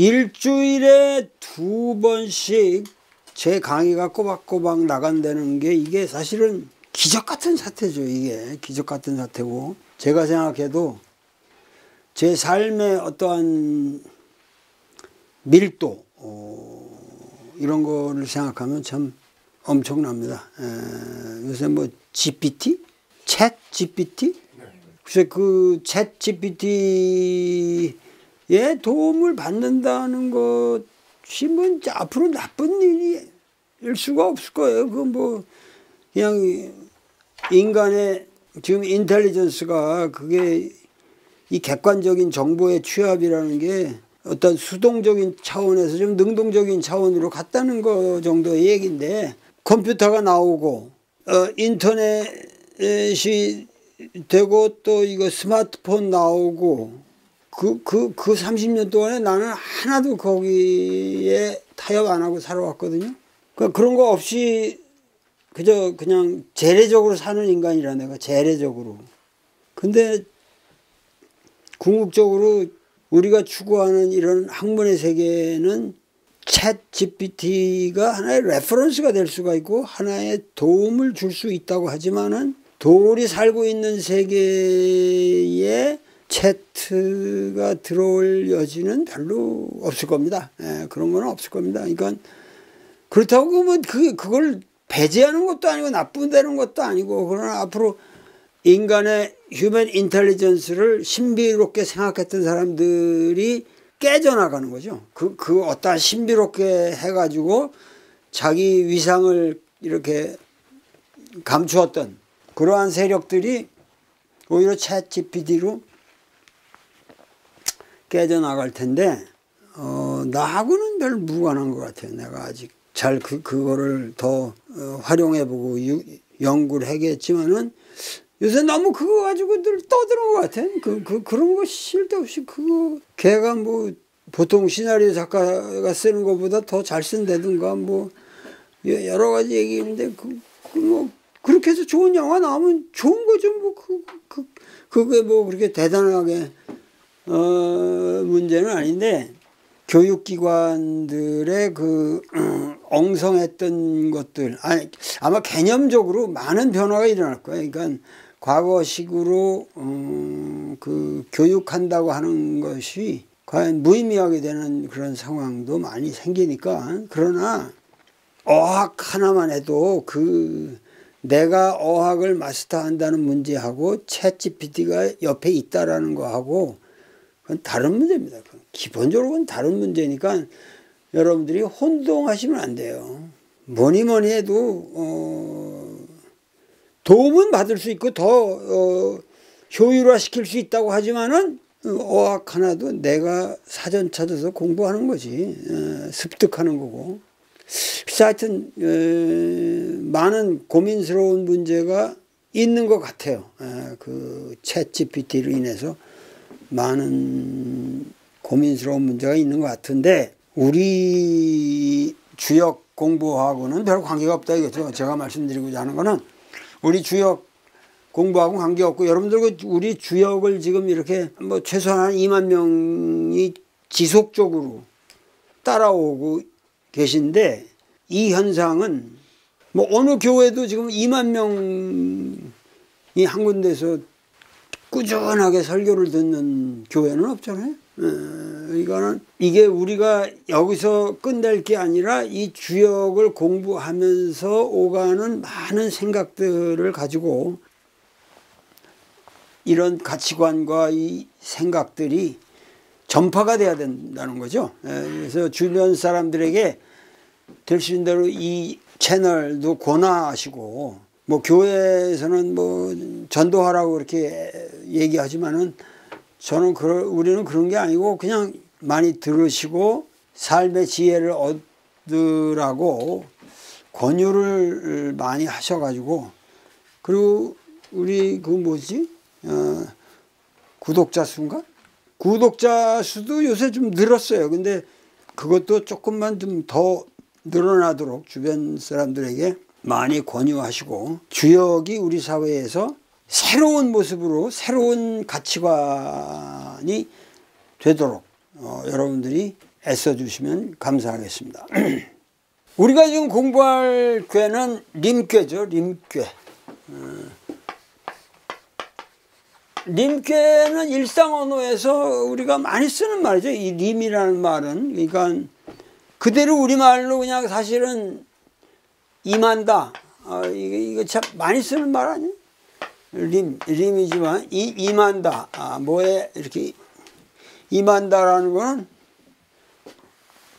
일주일에 두 번씩 제 강의가 꼬박꼬박 나간다는 게 이게 사실은 기적 같은 사태죠. 이게 기적 같은 사태고 제가 생각해도 제 삶의 어떠한 밀도 어, 이런 거를 생각하면 참 엄청납니다. 에, 요새 뭐 GPT, 챗 GPT, 그래서 그챗 GPT 의 도움을 받는다는 것이 뭐 앞으로 나쁜 일일 수가 없을 거예요. 그 뭐 그냥 인간의 지금 인텔리전스가 그게 이 객관적인 정보의 취합이라는 게 어떤 수동적인 차원에서 좀 능동적인 차원으로 갔다는 거 정도의 얘기인데 컴퓨터가 나오고 어, 인터넷이 되고 또 이거 스마트폰 나오고 그, 그, 그 30년 동안에 나는 하나도 거기에 타협 안 하고 살아왔거든요. 그 그런 거 없이 그저 그냥 재래적으로 사는 인간이라 내가 재래적으로. 근데 궁극적으로 우리가 추구하는 이런 학문의 세계는 챗 GPT가 하나의 reference가 될 수가 있고 하나의 도움을 줄 수 있다고 하지만은 도올이 살고 있는 세계에 chat가 들어올 여지는 별로 없을 겁니다. 예, 그런 건 없을 겁니다. 그러니까 그렇다고 뭐 그, 그걸 배제하는 것도 아니고 나쁘다는 것도 아니고 그러나 앞으로 인간의 human intelligence를 신비롭게 생각했던 사람들이 깨져나가는 거죠. 그, 그 어떠한 신비롭게 해가지고 자기 위상을 이렇게 감추었던 그러한 세력들이 오히려 챗 GPT로 깨져나갈 텐데, 어, 나하고는 별 무관한 것 같아요. 내가 아직 잘 그, 그거를 더 어, 활용해보고 연구를 하겠지만은 요새 너무 그거 가지고 늘 떠드는 것 같아. 그, 그, 그런 거 쓸데없이 그거, 걔가 뭐, 보통 시나리오 작가가 쓰는 것보다 더 잘 쓴다든가 뭐, 여러 가지 얘기인데, 그, 그 뭐, 그렇게 해서 좋은 영화 나오면 좋은 거죠. 뭐, 그, 그, 그게 뭐 그렇게 대단하게, 어, 문제는 아닌데, 교육기관들의 그, 어, 엉성했던 것들, 아니, 아마 개념적으로 많은 변화가 일어날 거예요. 그러니까, 과거식으로 음, 그 교육한다고 하는 것이 과연 무의미하게 되는 그런 상황도 많이 생기니까 그러나 어학 하나만 해도 그 내가 어학을 마스터한다는 문제하고 챗 GPT가 옆에 있다라는 거하고 그건 다른 문제입니다. 기본적으로 는 다른 문제니까 여러분들이 혼동하시면 안 돼요. 뭐니 뭐니 해도 어 도움은 받을 수 있고 더 어, 효율화 시킬 수 있다고 하지만은 어학 하나도 내가 사전 찾아서 공부하는 거지 어, 습득하는 거고 하여튼 어, 많은 고민스러운 문제가 있는 것 같아요 어, 그챗 GPT로 인해서 많은 고민스러운 문제가 있는 것 같은데 우리 주역 공부하고는 별 관계가 없다 이거죠. 제가 말씀드리고자 하는 거는 우리 주역 공부하고 관계없고 여러분들 우리 주역을 지금 이렇게 뭐 최소한 2만 명이 지속적으로 따라오고 계신데 이 현상은 뭐 어느 교회도 지금 2만 명이 한 군데서 꾸준하게 설교를 듣는 교회는 없잖아요. 어, 이거는 이게 우리가 여기서 끝낼 게 아니라 이 주역을 공부하면서 오가는 많은 생각들을 가지고 이런 가치관과 이 생각들이 전파가 돼야 된다는 거죠. 예, 그래서 주변 사람들에게 될 수 있는 대로 이 채널도 권하시고 뭐 교회에서는 뭐 전도하라고 이렇게 얘기하지만은 저는 그 우리는 그런 게 아니고 그냥 많이 들으시고 삶의 지혜를 얻으라고 권유를 많이 하셔가지고 그리고 우리 그 뭐지 어, 구독자 수인가 구독자 수도 요새 좀 늘었어요. 근데 그것도 조금만 좀 더 늘어나도록 주변 사람들에게 많이 권유하시고 주역이 우리 사회에서 새로운 모습으로 새로운 가치관이 되도록 어, 여러분들이 애써주시면 감사하겠습니다. 우리가 지금 공부할 꾀는 림꾀죠. 림꾀. 어. 림꾀는 일상 언어에서 우리가 많이 쓰는 말이죠. 이 림이라는 말은 그러니까 그대로 우리말로 그냥 사실은 임한다. 어, 이거, 이거 참 많이 쓰는 말 아니에요? 림, 림이지만 이, 임한다. 아, 뭐에 이렇게 임한다라는 거는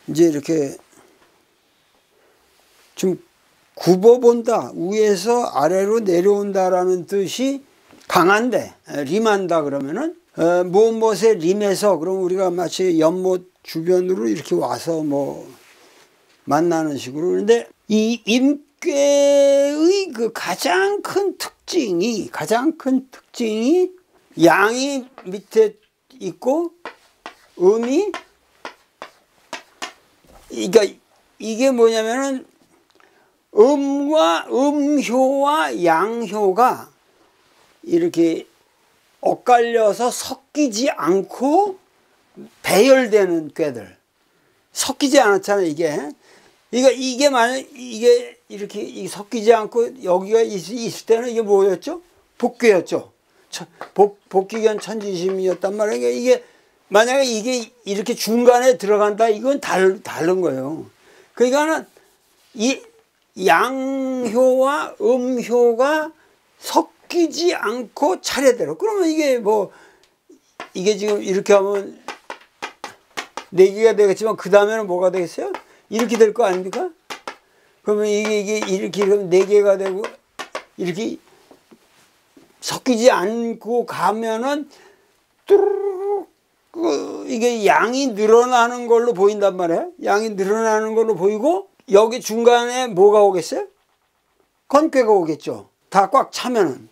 이제 이렇게 좀 굽어본다. 위에서 아래로 내려온다라는 뜻이 강한데 림한다 그러면은 어, 무엇무엇에 림해서 그럼 우리가 마치 연못 주변으로 이렇게 와서 뭐 만나는 식으로 그런데 이 임괴의 그 가장 큰 특징이 가장 큰 특징이 양이 밑에 있고 음이 그러니까 이게 뭐냐면은 음과 음효와 양효가 이렇게 엇갈려서 섞이지 않고 배열되는 꾀들. 섞이지 않았잖아요 이게 그러니까 이게 만약 이게 이렇게 섞이지 않고 여기가 있, 을 때는 이게 뭐였죠? 복귀였죠. 복, 복귀견 천지심이었단 말이에요. 그러니까 이게 만약에 이게 이렇게 중간에 들어간다 이건 달, 다른 거예요. 그러니까는 이 양효와 음효가 섞이지 않고 차례대로. 그러면 이게 뭐 이게 지금 이렇게 하면 네 개가 되겠지만 그 다음에는 뭐가 되겠어요? 이렇게 될 거 아닙니까? 그러면 이게 이게 이렇게 네 개가 되고 이렇게 섞이지 않고 가면은 뚜루룩 그 이게 양이 늘어나는 걸로 보인단 말이에요. 양이 늘어나는 걸로 보이고 여기 중간에 뭐가 오겠어요? 건괴가 오겠죠. 다 꽉 차면은.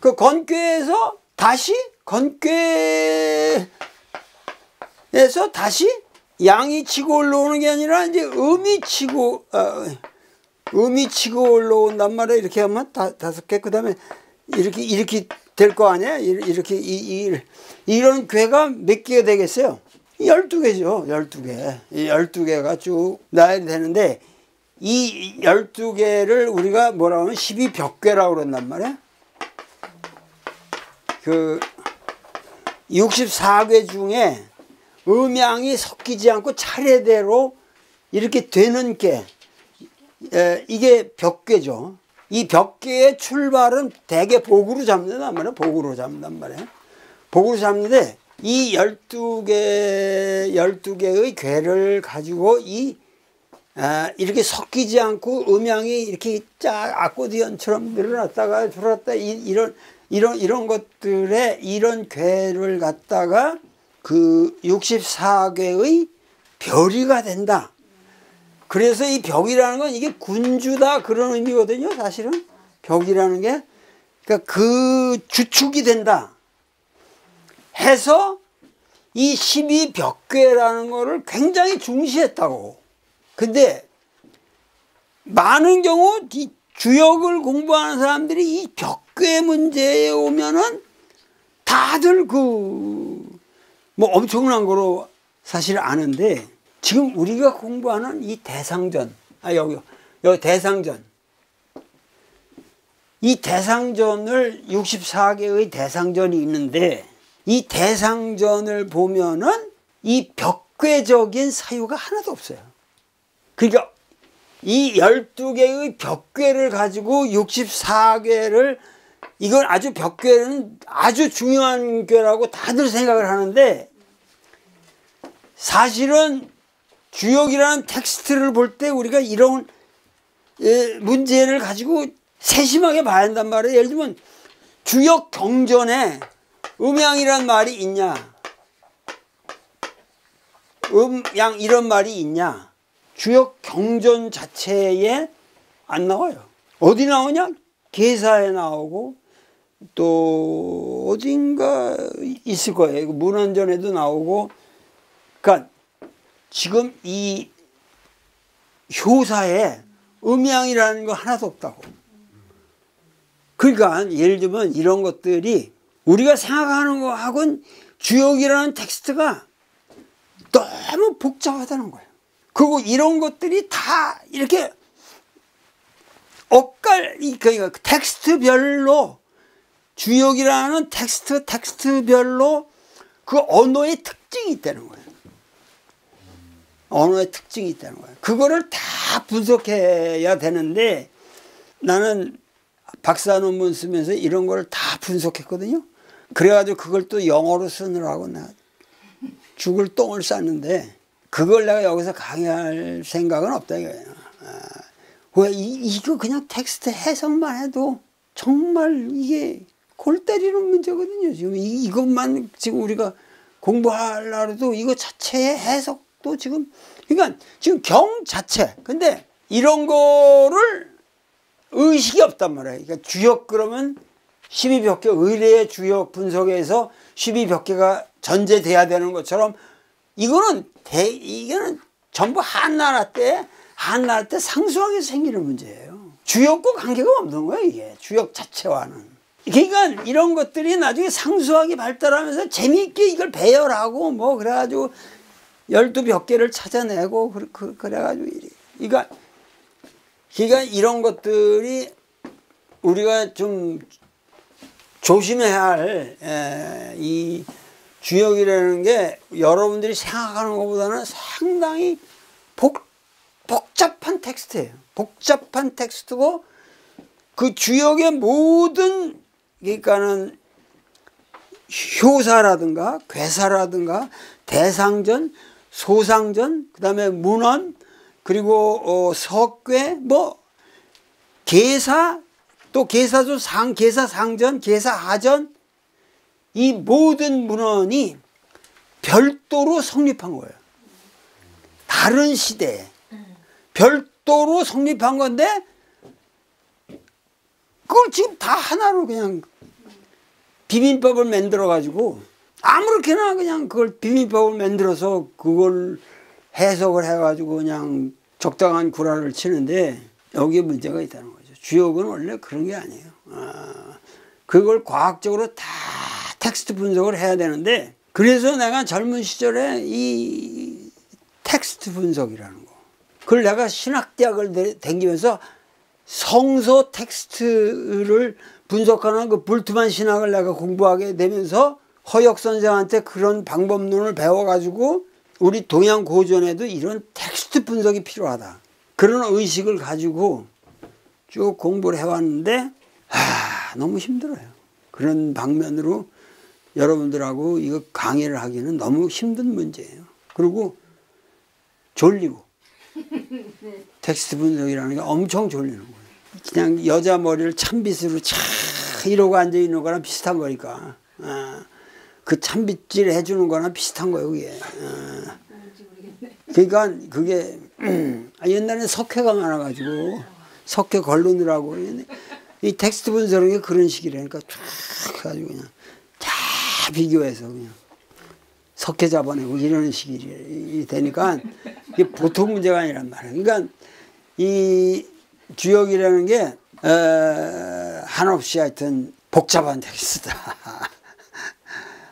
그 건괴에서 다시 건괴에서 다시 양이 치고 올라오는 게 아니라 이제 음이 치고 어, 음이 치고 올라온단 말이야. 이렇게 하면 다, 다섯 개. 그 다음에 이렇게 이렇게 될 거 아니야? 이렇게 이, 이, 이런 괴가 몇 개가 되겠어요? 12개죠. 12개. 이 12개가 쭉 나야 되는데 이 12개를 우리가 뭐라고 하면 12벽괴라고 그런단 말이야. 그 64개 중에 음양이 섞이지 않고 차례대로 이렇게 되는 게 에, 이게 벽괴죠. 이 벽괴의 출발은 대개 복으로 잡는단 말이에요. 복으로 잡는단 말이에요. 복으로 잡는데 이 12개, 12개의 괴를 가지고 이, 아, 이렇게 섞이지 않고 음양이 이렇게 쫙 아코디언처럼 늘어났다가 줄었다, 이, 이런, 이런, 이런 것들의 이런 괴를 갖다가 그 64개의 별이가 된다. 그래서 이 벽이라는 건 이게 군주다 그런 의미거든요. 사실은 벽이라는 게 그러니까 그 주축이 된다. 해서 이 12벽괴라는 거를 굉장히 중시했다고. 근데 많은 경우 이 주역을 공부하는 사람들이 이 벽괴 문제에 오면은 다들 그 뭐 엄청난 거로 사실 아는데 지금 우리가 공부하는 이 대상전 아 여기 여기 대상전 이 대상전을 64개의 대상전이 있는데 이 대상전을 보면은 이 벽괴적인 사유가 하나도 없어요. 그러니까 이 12개의 벽괴를 가지고 64개를 이건 아주 벽괴는 아주 중요한 괴라고 다들 생각을 하는데 사실은 주역이라는 텍스트를 볼 때 우리가 이런 문제를 가지고 세심하게 봐야 한단 말이에요. 예를 들면 주역 경전에 음양이란 말이 있냐? 음양 이런 말이 있냐? 주역 경전 자체에 안 나와요. 어디 나오냐? 계사에 나오고 또 어딘가 있을 거예요. 문헌전에도 나오고 그러니까 지금 이 효사에 음양이라는 거 하나도 없다고. 그러니까 예를 들면 이런 것들이 우리가 생각하는 거하고는 주역이라는 텍스트가 너무 복잡하다는 거예요. 그리고 이런 것들이 다 이렇게 엇갈, 그러니까 텍스트별로 주역이라는 텍스트, 텍스트별로 그 언어의 특징이 있다는 거예요. 언어의 특징이 있다는 거예요. 그거를 다 분석해야 되는데 나는 박사 논문 쓰면서 이런 걸 다 분석했거든요. 그래가지고 그걸 또 영어로 쓰느라고 나 죽을 똥을 쌌는데 그걸 내가 여기서 강의할 생각은 없다 이거예요. 아, 왜 이, 이거 그냥 텍스트 해석만 해도 정말 이게 골 때리는 문제거든요. 지금 이, 이것만 지금 우리가 공부하려도 이거 자체의 해석도 지금 그러니까 지금 경 자체 근데 이런 거를 의식이 없단 말이에요. 그러니까 주역 그러면 12벽계 의례의 주역 분석에서 12벽계가 전제돼야 되는 것처럼 이거는 대, 이거는 전부 한나라 때 한나라 때 상수하게 생기는 문제예요. 주역과 관계가 없는 거예요, 이게. 주역 자체와는. 그러니까 이런 것들이 나중에 상수하게 발달하면서 재미있게 이걸 배열하고 뭐 그래가지고 열두 몇 개를 찾아내고 그, 그, 래가지고 그러니까 그러니까 이런 것들이 우리가 좀 조심해야 할 이 주역이라는 게 여러분들이 생각하는 것보다는 상당히 복, 복잡한 텍스트예요. 복잡한 텍스트고 그 주역의 모든 그러니까는 효사라든가 괴사라든가 대상전, 소상전, 그다음에 문헌, 그리고 어, 석괴, 뭐 계사, 또 계사조 상, 계사 상전, 계사 하전 이 모든 문헌이 별도로 성립한 거예요. 다른 시대에 별도로 성립한 건데 그걸 지금 다 하나로 그냥 비빔밥을 만들어 가지고 아무렇게나 그냥 그걸 비빔밥을 만들어서 그걸 해석을 해 가지고 그냥 적당한 구라를 치는데 여기에 문제가 있다는 거죠. 주역은 원래 그런 게 아니에요. 아, 그걸 과학적으로 다 텍스트 분석을 해야 되는데 그래서 내가 젊은 시절에 이 텍스트 분석이라는 거 그걸 내가 신학대학을 다니면서 성서 텍스트를 분석하는 그 불트만 신학을 내가 공부하게 되면서 허혁 선생한테 그런 방법론을 배워가지고 우리 동양 고전에도 이런 텍스트 분석이 필요하다. 그런 의식을 가지고 쭉 공부를 해왔는데 아, 너무 힘들어요. 그런 방면으로 여러분들하고 이거 강의를 하기는 너무 힘든 문제예요. 그리고 졸리고 텍스트 분석이라는 게 엄청 졸리는 거예요. 그냥 여자 머리를 찬빗으로 차 이러고 앉아 있는 거랑 비슷한 거니까. 아. 그 참빗질 해주는 거나 비슷한 거예요, 그게. 어. 그러니까 그게 아, 옛날에 석회가 많아가지고 석회 걸르느라고 이 텍스트 분석은 게 그런 식이라니까 쫙 해가지고 그냥 다 비교해서 그냥 석회 잡아내고 이런 식이 되니까 이게 보통 문제가 아니란 말이에요. 그러니까 이 주역이라는 게 어, 한없이 하여튼 복잡한 텍스트다.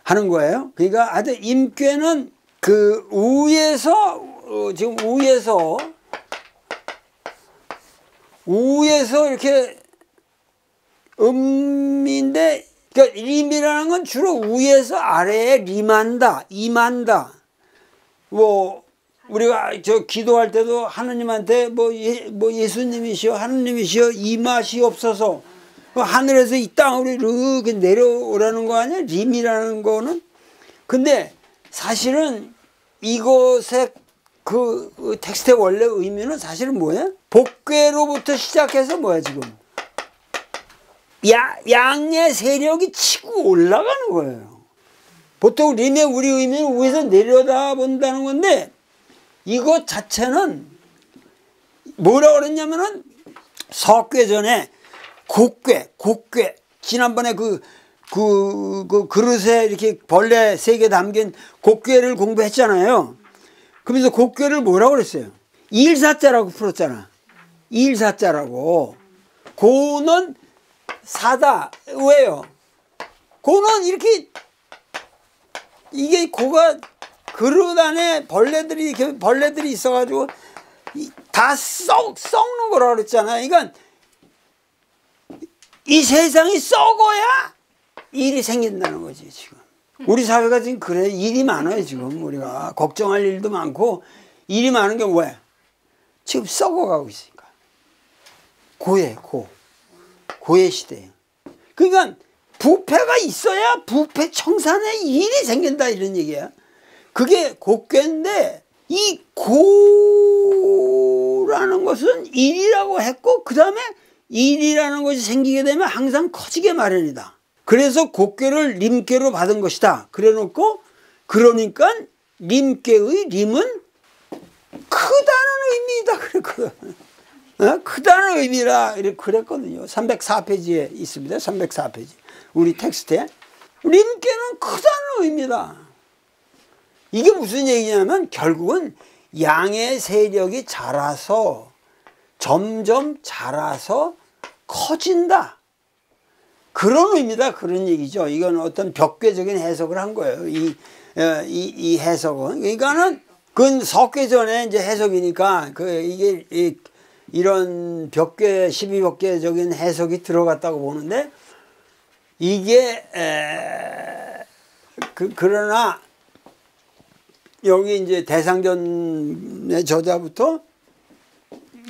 하는 거예요. 그러니까 하여튼 임괴는 그 우에서 어, 지금 우에서 우에서 이렇게 음인데 그러니까 림이라는 건 주로 우에서 아래에 림한다, 임한다. 뭐 우리가 저 기도할 때도 하느님한테 뭐, 예, 뭐 예수님이시여 하느님이시여 이 맛이 없어서 그 하늘에서 이 땅으로 이렇게 내려오라는 거 아니야? 림이라는 거는. 근데 사실은 이것의 그, 그 텍스트의 원래 의미는 사실은 뭐야? 복괴로부터 시작해서 뭐야 지금? 야, 양의 세력이 치고 올라가는 거예요. 보통 림의 우리 의미는 위에서 내려다 본다는 건데 이것 자체는 뭐라 그랬냐면은 석괴 전에 곡괴, 곡괴. 지난번에 그, 그, 그 그릇에 이렇게 벌레 세 개 담긴 곡괴를 공부했잖아요. 그러면서 곡괴를 뭐라고 그랬어요? 일사자라고 풀었잖아. 일사자라고. 고는 사다. 왜요? 고는 이렇게, 이게 고가 그릇 안에 벌레들이 벌레들이 있어가지고 다 썩, 썩는 거라 그랬잖아요. 그러니까 이 세상이 썩어야 일이 생긴다는 거지, 지금. 우리 사회가 지금 그래. 일이 많아요, 지금. 우리가. 걱정할 일도 많고, 일이 많은 게 뭐야? 지금 썩어가고 있으니까. 고해, 고. 고해 시대예요. 그러니까 부패가 있어야 부패 청산에 일이 생긴다 이런 얘기야. 그게 고괴인데 이 고라는 것은 일이라고 했고 그 다음에 일이라는 것이 생기게 되면 항상 커지게 마련이다. 그래서 곡괴를 림괴로 받은 것이다. 그래 놓고 그러니까 림괴의 림은 크다는 의미이다. 그랬거든. 어? 크다는 의미라 그랬거든요. 304페이지에 있습니다. 304페이지. 우리 텍스트에. 림괴는 크다는 의미다. 이게 무슨 얘기냐면 결국은 양의 세력이 자라서 점점 자라서 커진다. 그런 의미다. 그런 얘기죠. 이건 어떤 벽괴적인 해석을 한 거예요. 이, 어, 이, 이 해석은. 그러니까는 그건 석괴 전에 이제 해석이니까 그 이게 이, 이런 벽괴, 12벽괴적인 해석이 들어갔다고 보는데 이게 에, 그, 그러나 여기 이제 대상전의 저자부터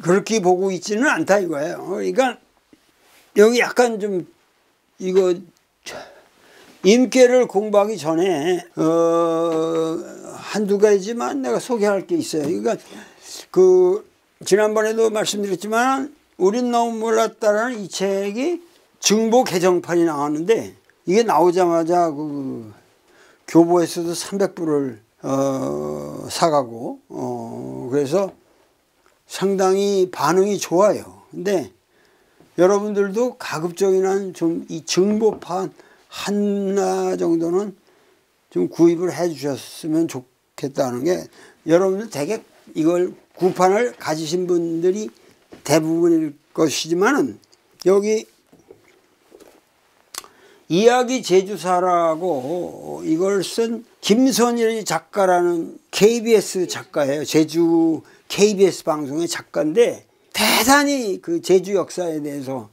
그렇게 보고 있지는 않다 이거예요. 그러니까 여기 약간 좀 이거 임계를 공부하기 전에 어 한두 가지만 내가 소개할 게 있어요. 그러니까 그 지난번에도 말씀드렸지만 우린 너무 몰랐다라는 이 책이 증보 개정판이 나왔는데 이게 나오자마자 그 교보에서도 300불을 어 사가고 어 그래서 상당히 반응이 좋아요. 근데 여러분들도 가급적이나 좀 이 정보판 하나 정도는 좀 구입을 해 주셨으면 좋겠다는 게 여러분들 되게 이걸 구판을 가지신 분들이 대부분일 것이지만은 여기 이야기 제주사라고 이걸 쓴 김선일 작가라는 KBS 작가예요. 제주 KBS 방송의 작가인데 대단히 그 제주 역사에 대해서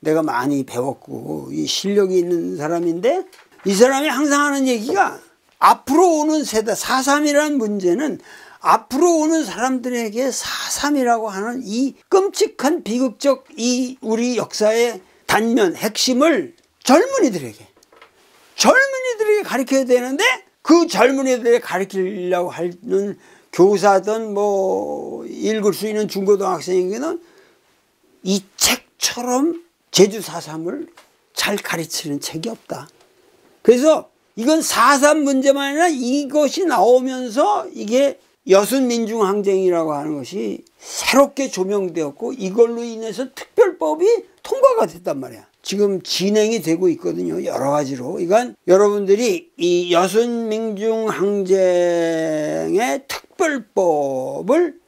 내가 많이 배웠고 이 실력이 있는 사람인데 이 사람이 항상 하는 얘기가 앞으로 오는 세대 4.3이라는 문제는 앞으로 오는 사람들에게 4.3이라고 하는 이 끔찍한 비극적 이 우리 역사의 단면 핵심을 젊은이들에게 젊은이들에게 가르쳐야 되는데 그 젊은이들에게 가르치려고 하는 교사든 뭐 읽을 수 있는 중고등학생에게는 이 책처럼 제주 사삼을 잘 가르치는 책이 없다. 그래서 이건 사삼 문제만 아니라 이것이 나오면서 이게 여순민중항쟁이라고 하는 것이 새롭게 조명되었고 이걸로 인해서 특별법이 통과가 됐단 말이야. 지금 진행이 되고 있거든요. 여러 가지로. 이건 여러분들이 이 여순민중 항쟁의 특별법을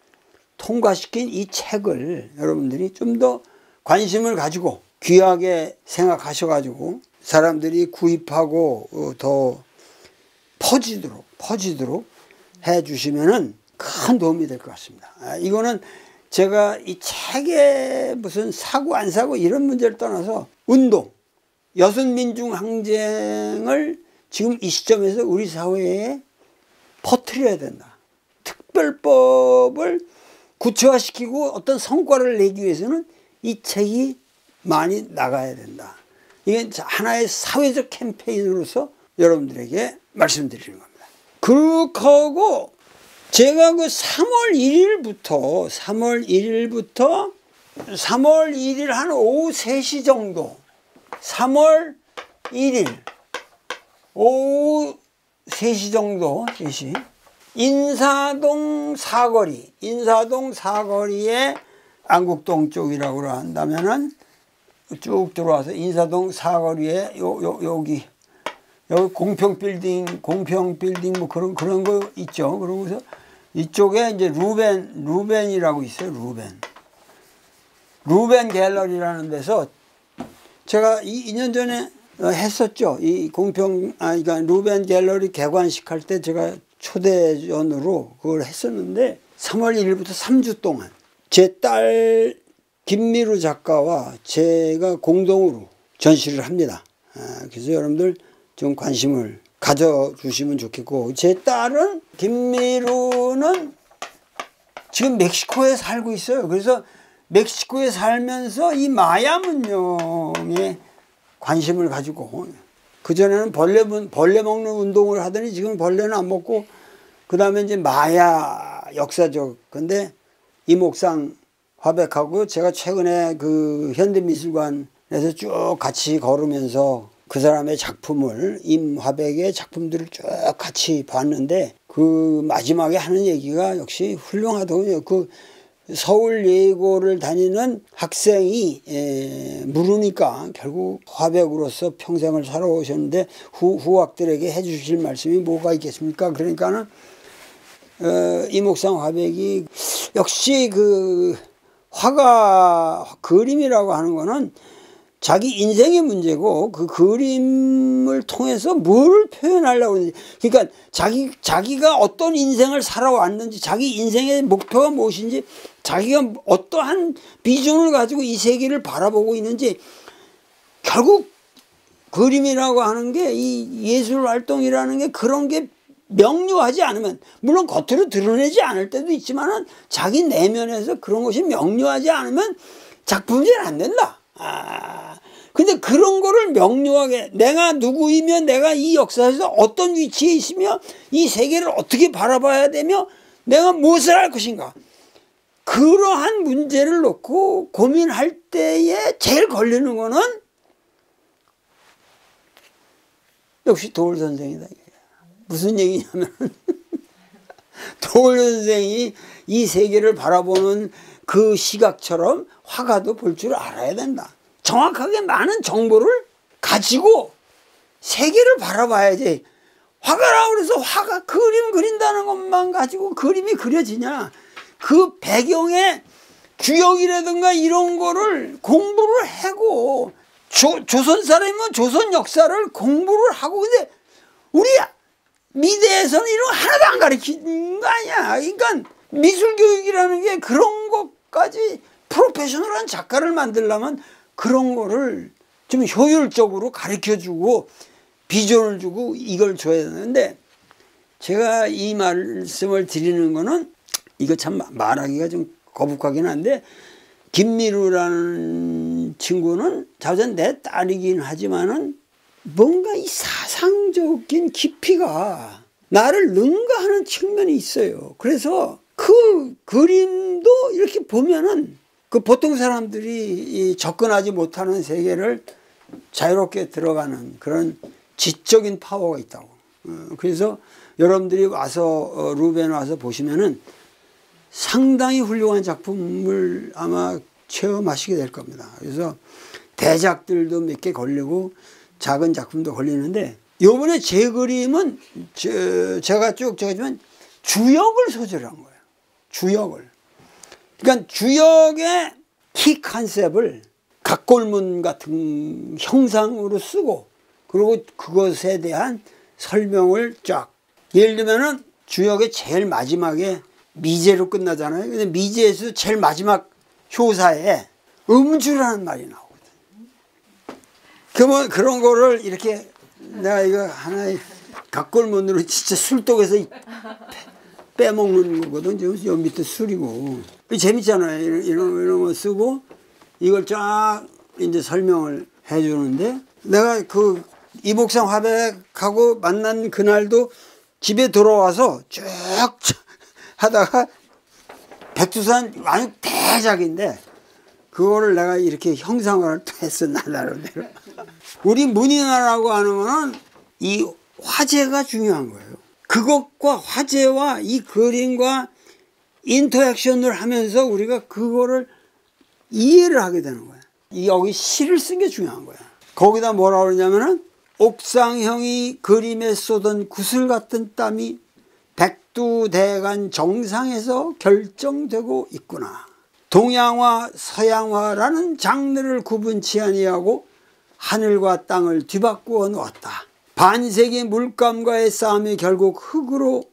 통과시킨 이 책을 여러분들이 좀 더 관심을 가지고 귀하게 생각하셔가지고 사람들이 구입하고 어, 더 퍼지도록 퍼지도록 해주시면은 큰 도움이 될 것 같습니다. 아, 이거는 제가 이 책에 무슨 사고 안 사고 이런 문제를 떠나서 운동, 여순민중 항쟁을 지금 이 시점에서 우리 사회에 퍼뜨려야 된다. 특별법을 구체화시키고 어떤 성과를 내기 위해서는 이 책이 많이 나가야 된다. 이게 하나의 사회적 캠페인으로서 여러분들에게 말씀드리는 겁니다. 그렇게 하고 제가 그 3월 1일부터 3월 1일부터 3월 1일 한 오후 3시 정도 3월 1일 오후 3시 정도 3시 인사동 사거리 인사동 사거리에 안국동 쪽이라고 한다면은 쭉 들어와서 인사동 사거리에 요, 요, 여기 여기 공평 빌딩 공평 빌딩 뭐 그런 그런 거 있죠. 그러고서 이쪽에 이제 루벤 루벤이라고 있어요 루벤 루벤 갤러리라는 데서 제가 2년 전에 했었죠 이 공평 아 그러니까 루벤 갤러리 개관식 할 때 제가 초대전으로 그걸 했었는데 3월 1일부터 3주 동안 제 딸 김미루 작가와 제가 공동으로 전시를 합니다. 아, 그래서 여러분들 좀 관심을 가져주시면 좋겠고 제 딸은 김미루는 지금 멕시코에 살고 있어요. 그래서 멕시코에 살면서 이 마야 문명에 관심을 가지고 그전에는 벌레, 벌레 먹는 운동을 하더니 지금 벌레는 안 먹고 그 다음에 이제 마야 역사적 근데 이목상 화백하고 제가 최근에 그 현대미술관에서 쭉 같이 걸으면서 그 사람의 작품을 임화백의 작품들을 쭉 같이 봤는데 그 마지막에 하는 얘기가 역시 훌륭하더군요. 그 서울 예고를 다니는 학생이 에, 물으니까 결국 화백으로서 평생을 살아오셨는데 후, 후학들에게 해주실 말씀이 뭐가 있겠습니까? 그러니까는 어, 이목상 화백이 역시 그 화가 그림이라고 하는 거는 자기 인생의 문제고 그 그림을 통해서 뭘 표현하려고 하는지 그러니까 자기 자기가 어떤 인생을 살아왔는지 자기 인생의 목표가 무엇인지 자기가 어떠한 비전을 가지고 이 세계를 바라보고 있는지 결국 그림이라고 하는 게 이 예술 활동이라는 게 그런 게 명료하지 않으면 물론 겉으로 드러내지 않을 때도 있지만은 자기 내면에서 그런 것이 명료하지 않으면 작품이 안 된다. 아, 근데 그런 거를 명료하게 내가 누구이며 내가 이 역사에서 어떤 위치에 있으며 이 세계를 어떻게 바라봐야 되며 내가 무엇을 할 것인가. 그러한 문제를 놓고 고민할 때에 제일 걸리는 거는 역시 도울 선생이다. 무슨 얘기냐면 도울 선생이 이 세계를 바라보는 그 시각처럼 화가도 볼 줄 알아야 된다. 정확하게 많은 정보를 가지고 세계를 바라봐야지. 화가라고 그래서 화가 그림 그린다는 것만 가지고 그림이 그려지냐. 그 배경에 주역이라든가 이런 거를 공부를 하고 조, 조선 사람이면 조선 역사를 공부를 하고 근데 우리 미대에서는 이런 거 하나도 안 가르치는 거 아니야. 그러니까 미술 교육이라는 게 그런 것까지 프로페셔널한 작가를 만들려면 그런 거를 좀 효율적으로 가르쳐 주고 비전을 주고 이걸 줘야 되는데 제가 이 말씀을 드리는 거는 이거 참 말하기가 좀 거북하긴 한데 김미루라는 친구는 자전 내 딸이긴 하지만은 뭔가 이 사상적인 깊이가 나를 능가하는 측면이 있어요. 그래서 그 그림도 이렇게 보면은 그 보통 사람들이 접근하지 못하는 세계를 자유롭게 들어가는 그런 지적인 파워가 있다고. 어, 그래서 여러분들이 와서 어, 루벤 와서 보시면은 상당히 훌륭한 작품을 아마 체험하시게 될 겁니다. 그래서 대작들도 몇 개 걸리고 작은 작품도 걸리는데 요번에 제 그림은 저, 제가 쭉 적었지만 주역을 소재로 한 거예요. 주역을. 그러니까 주역의 키 컨셉을 각골문 같은 형상으로 쓰고 그리고 그것에 대한 설명을 쫙 예를 들면은 주역의 제일 마지막에 미제로 끝나잖아요. 근데 미제에서 제일 마지막 효사에 음주라는 말이 나오거든. 그러면 그런 거를 이렇게 내가 이거 하나의 각골문으로 진짜 술독에서 빼먹는 거거든. 저 밑에 술이고. 재밌잖아요. 이런, 이런, 이런 거 쓰고 이걸 쫙 이제 설명을 해 주는데 내가 그 이복상 화백하고 만난 그날도 집에 들어와서 쭉 하다가 백두산 완전 대작인데 그거를 내가 이렇게 형상화를 했어 나 나름대로 우리 문인화라고 하는 거는 이 화제가 중요한 거예요 그것과 화제와 이 그림과 인터액션을 하면서 우리가 그거를 이해를 하게 되는 거야 여기 시를 쓴 게 중요한 거야 거기다 뭐라 그러냐면은 옥상형이 그림에 쏟은 구슬 같은 땀이 백두대간 정상에서 결정되고 있구나. 동양화, 서양화라는 장르를 구분치 아니하고 하늘과 땅을 뒤바꾸어 놓았다. 반세기 물감과의 싸움이 결국 흙으로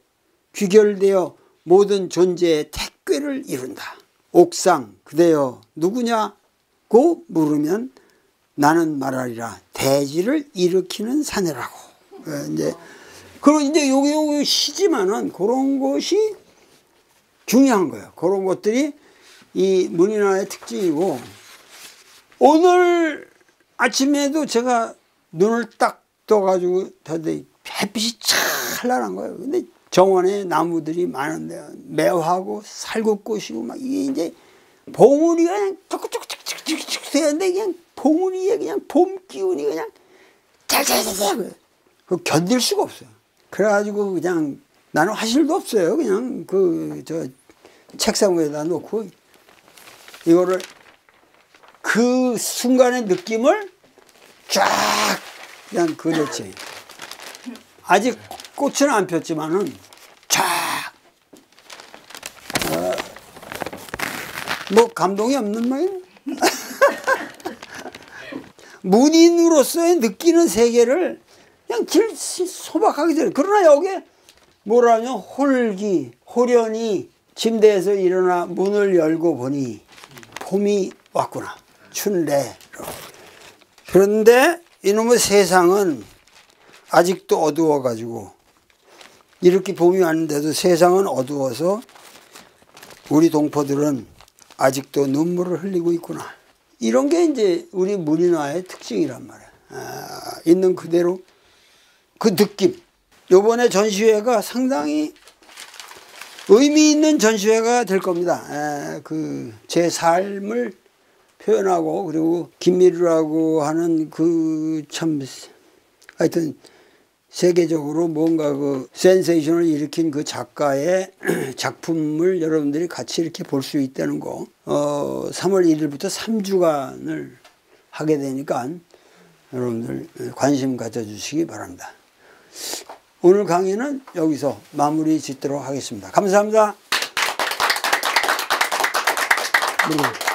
귀결되어 모든 존재의 택괴를 이룬다. 옥상 그대여 누구냐고 물으면 나는 말하리라 대지를 일으키는 사내라고. 예, 이제 그리고 이제 요게 요게 시지만은 그런 것이 중요한 거예요. 그런 것들이 이 문인화의 특징이고 오늘 아침에도 제가 눈을 딱 떠가지고 다들 햇빛이 찬란한 거예요. 근데 정원에 나무들이 많은데 매화고 살구꽃이고 막 이게 이제 봉우리가 그냥 툭툭툭툭툭툭 되는데 그냥 봉우리에 그냥 봄 기운이 그냥 잘잘잘잘 그 견딜 수가 없어요. 그래가지고 그냥 나는 화실도 없어요. 그냥 그 저 책상 위에다 놓고 이거를 그 순간의 느낌을 쫙 그냥 그렸지. 아직 꽃은 안 폈지만은 쫙. 어, 뭐 감동이 없는 모양. 문인으로서의 느끼는 세계를 그냥 질 소박하게 들. 그러나 여기에 뭐라냐 홀기, 호련히 침대에서 일어나 문을 열고 보니 봄이 왔구나. 춘래. 그런데 이놈의 세상은 아직도 어두워가지고 이렇게 봄이 왔는데도 세상은 어두워서 우리 동포들은 아직도 눈물을 흘리고 있구나. 이런 게 이제 우리 문인화의 특징이란 말이야. 아, 있는 그대로 그 느낌. 요번에 전시회가 상당히 의미 있는 전시회가 될 겁니다. 그제 삶을 표현하고 그리고 김미루라고 하는 그 참 하여튼 세계적으로 뭔가 그 센세이션을 일으킨 그 작가의 작품을 여러분들이 같이 이렇게 볼 수 있다는 거. 어, 3월 1일부터 3주간을 하게 되니까 여러분들 관심 가져주시기 바랍니다. 오늘 강의는 여기서 마무리 짓도록 하겠습니다. 감사합니다. 네.